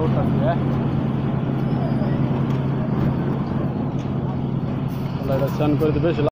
Let's Olha, esse the foi.